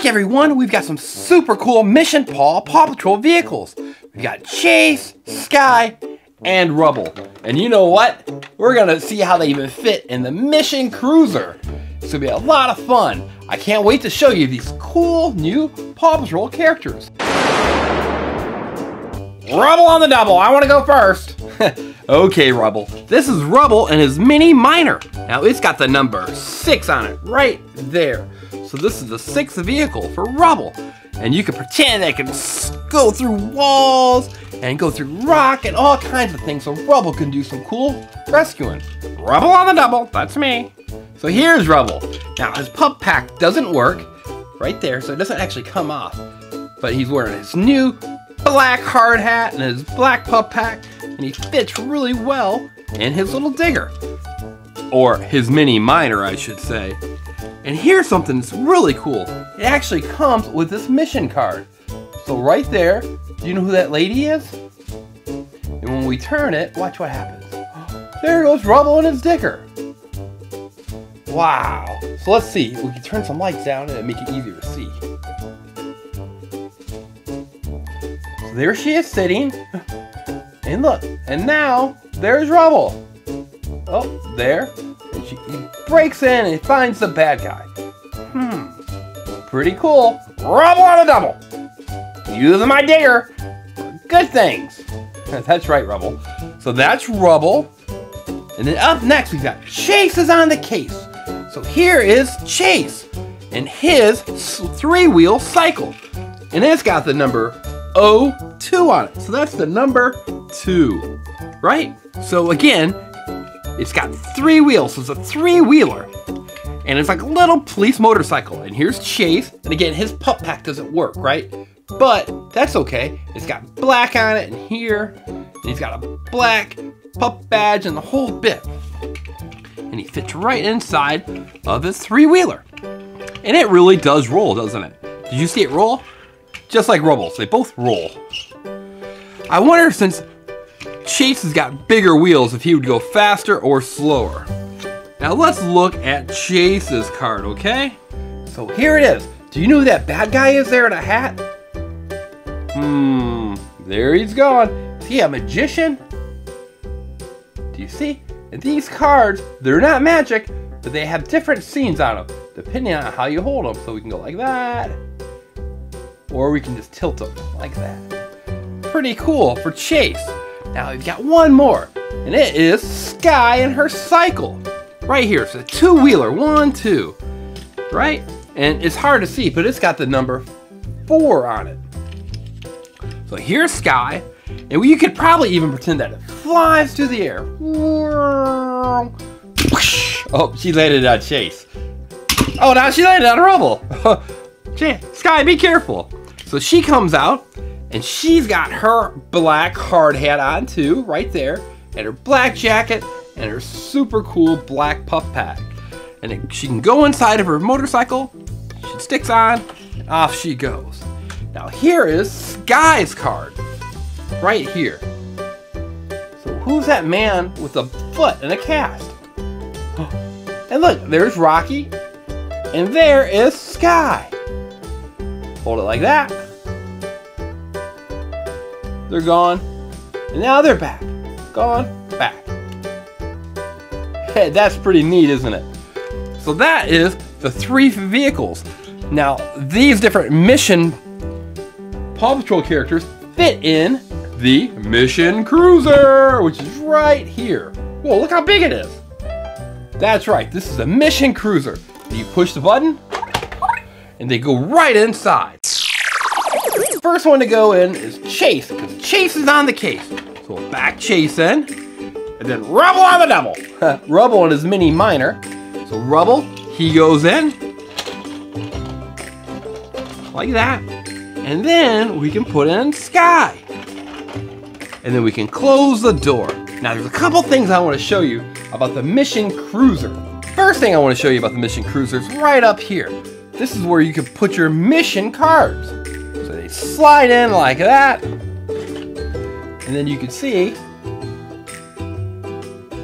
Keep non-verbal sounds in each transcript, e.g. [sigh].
Look everyone, we've got some super cool Mission Paw Paw Patrol vehicles. We've got Chase, Skye, and Rubble. And you know what? We're gonna see how they even fit in the Mission Cruiser. It's gonna be a lot of fun. I can't wait to show you these cool new Paw Patrol characters. Rubble on the double, I wanna go first. Okay, Rubble. This is Rubble and his Mini Miner. Now it's got the number six on it, right there. So this is the sixth vehicle for Rubble. And you can pretend that it can go through walls and go through rock and all kinds of things so Rubble can do some cool rescuing. Rubble on the double, that's me. So here's Rubble. Now his pup pack doesn't work right there, so it doesn't actually come off. But he's wearing his new black hard hat and his black pup pack, and he fits really well in his little digger. Or his mini miner, I should say. And here's something that's really cool. It actually comes with this mission card. So right there, do you know who that lady is? And when we turn it, watch what happens. [gasps] There goes Rubble and his digger. Wow. So let's see. We can turn some lights down and make it easier to see. So there she is sitting. And look, and now there's Rubble. Oh, there. And she he breaks in and finds the bad guy. Hmm. Pretty cool. Rubble on a double. Using my digger. Good things. [laughs] That's right, Rubble. So that's Rubble. And then up next, we've got Chase is on the case. So here is Chase and his three-wheel cycle. And it's got the number 02 on it. So that's the number two, right? So again, it's got three wheels, so it's a three-wheeler. And it's like a little police motorcycle. And here's Chase. And again, his pup pack doesn't work, right? But that's okay. It's got black on it and here. And he's got a black pup badge and the whole bit. And he fits right inside of his three-wheeler. And it really does roll, doesn't it? Did you see it roll? Just like Rubbles, they both roll. I wonder since Chase has got bigger wheels if he would go faster or slower. Now let's look at Chase's card, okay? So here it is. Do you know who that bad guy is there in a hat? Hmm, there he's gone. Is he a magician? Do you see? And these cards, they're not magic, but they have different scenes on them, depending on how you hold them. So we can go like that, or we can just tilt them like that. Pretty cool for Chase. Now we've got one more, and it is Skye and her cycle. Right here, it's a two-wheeler, one, two, right? And it's hard to see, but it's got the number four on it. So here's Skye, and you could probably even pretend that it flies through the air. [laughs] Oh, she landed on Chase. Oh, now she landed on Rubble. [laughs] Skye, be careful. So she comes out, and she's got her black hard hat on too, right there, and her black jacket, and her super cool black pup pack. And she can go inside of her motorcycle, she sticks on, and off she goes. Now here is Skye's card, right here. So who's that man with a foot and a cast? [gasps] And look, there's Rocky, and there is Skye. Hold it like that. They're gone, and now they're back. Gone, back. Hey, that's pretty neat, isn't it? So that is the three vehicles. Now, these different mission Paw Patrol characters fit in the Mission Cruiser, which is right here. Whoa, look how big it is. That's right, this is a Mission Cruiser. You push the button, and they go right inside. First one to go in is Chase, because Chase is on the case. So back Chase in, and then Rubble on the double. Rubble on his mini miner. So Rubble, he goes in, like that. And then we can put in Skye. And then we can close the door. Now there's a couple things I want to show you about the Mission Cruiser. First thing I want to show you about the Mission Cruiser is right up here. This is where you can put your mission cards. Slide in like that. And then you can see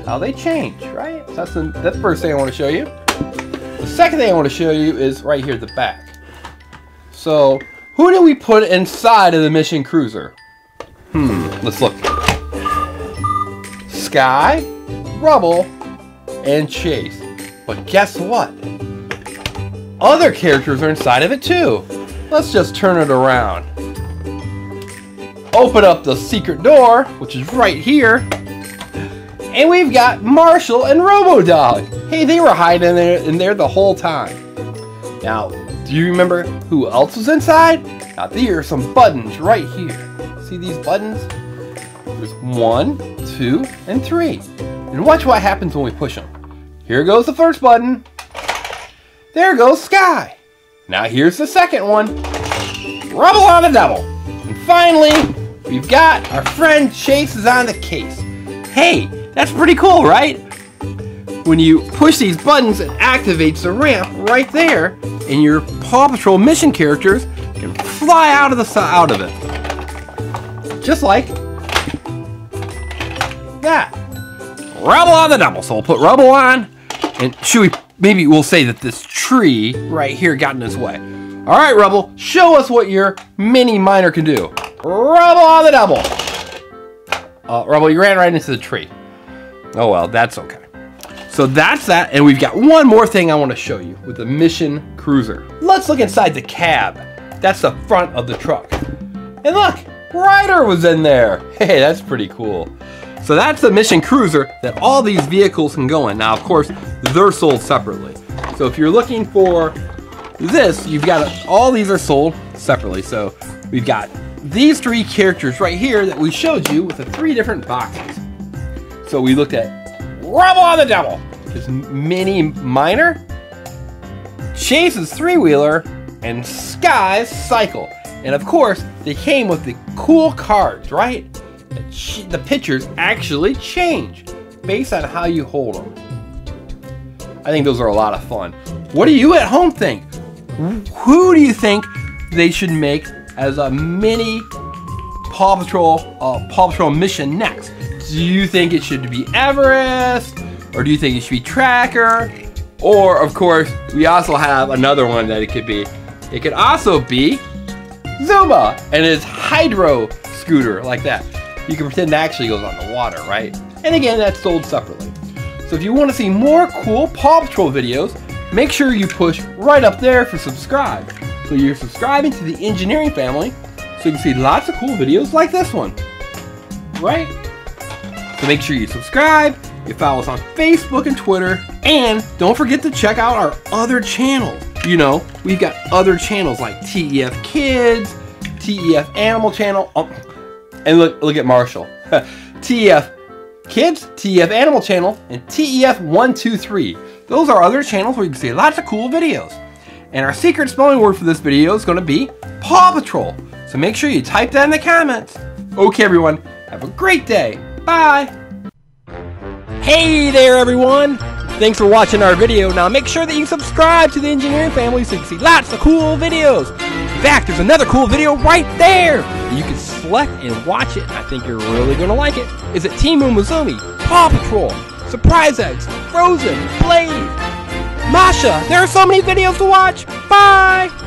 how they change, right? So that's the, that's the first thing I want to show you. The second thing I want to show you is right here at the back. So, who do we put inside of the mission cruiser? Hmm, let's look. Skye, Rubble, and Chase. But guess what? Other characters are inside of it too. Let's just turn it around. Open up the secret door, which is right here. And we've got Marshall and Robodog. Hey, they were hiding in there, in there the whole time. Now, do you remember who else was inside? Now, there are some buttons right here. See these buttons? There's one, two, and three. And watch what happens when we push them. Here goes the first button. There goes Skye. Now here's the second one. Rubble on the double. And finally, we've got our friend Chase is on the case. Hey, that's pretty cool, right? When you push these buttons, it activates the ramp right there, and your Paw Patrol mission characters can fly out of the out of it. Just like that. Rubble on the double. So we'll put rubble on, and should we maybe we'll say that this tree right here got in his way. All right, Rubble, show us what your mini miner can do. Rubble on the double. Uh, Rubble, you ran right into the tree. Oh well, that's okay. So that's that, and we've got one more thing I want to show you with the Mission Cruiser. Let's look inside the cab. That's the front of the truck. And look, Ryder was in there. [laughs] Hey, that's pretty cool. So that's the Mission Cruiser that all these vehicles can go in. Now, of course, they're sold separately. So if you're looking for this, you've got all these are sold separately. So we've got these three characters right here that we showed you with the three different boxes. So we looked at Rubble on the Double, his mini miner, Chase's three wheeler, and Skye's cycle. And of course, they came with the cool cards, right? The, pictures actually change based on how you hold them. I think those are a lot of fun. What do you at home think? Who do you think they should make as a mini Paw Patrol uh, Paw Patrol mission next? Do you think it should be Everest? Or do you think it should be Tracker? Or, of course, we also have another one that it could be. It could also be Zuma and his hydro scooter, like that. You can pretend it actually goes on the water, right? And again, that's sold separately. So if you want to see more cool Paw Patrol videos, make sure you push right up there for subscribe. So you're subscribing to the engineering family, so you can see lots of cool videos like this one. Right? So make sure you subscribe, you follow us on Facebook and Twitter, and don't forget to check out our other channels. You know, we've got other channels like TEF Kids, TEF Animal Channel, oh, and look, look at Marshall. [laughs] TEF Kids, TEF Animal Channel, and TEF 123. Those are other channels where you can see lots of cool videos. And our secret spelling word for this video is going to be Paw Patrol. So make sure you type that in the comments. Okay, everyone, have a great day. Bye. Hey there, everyone. Thanks for watching our video. Now make sure that you subscribe to the engineering family so you can see lots of cool videos. Fact, there's another cool video right there. You can select and watch it. I think you're really going to like it. Is it Team Umizoomi, Paw Patrol, Surprise Eggs, Frozen, Blaze, Masha. There are so many videos to watch. Bye.